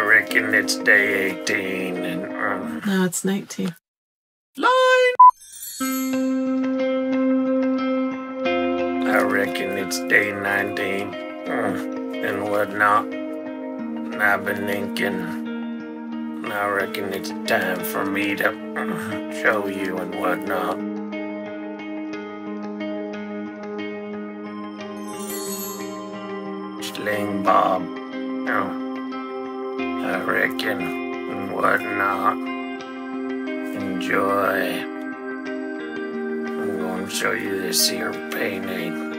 reckon it's day 18 and. Uh, No, it's 19. line! I reckon it's day 19 uh, and whatnot. And I've been thinking. I reckon it's time for me to uh, show you and whatnot. Sling Bob. Oh, I reckon and whatnot. Enjoy. I'm to show you this here painting.